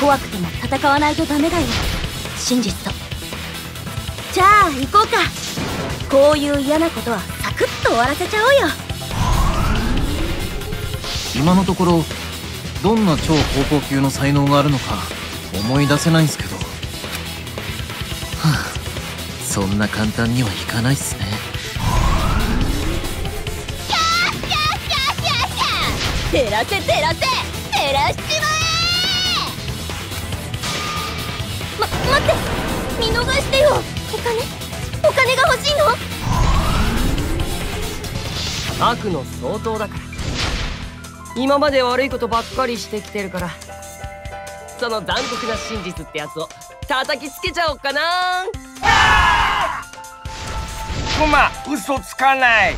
怖くても戦わないとダメだよ。真実と。じゃあ行こうか。こういう嫌なことはサクッと終わらせちゃおうよ。今のところどんな超高校級の才能があるのか思い出せないんすけど。はあそんな簡単にはいかないっすね。照らせ照らせ。照らしち金？お金が欲しいの？悪の相当だから。今まで悪いことばっかりしてきてるから。その残酷な真実ってやつを叩きつけちゃおうかな。クマ嘘つかない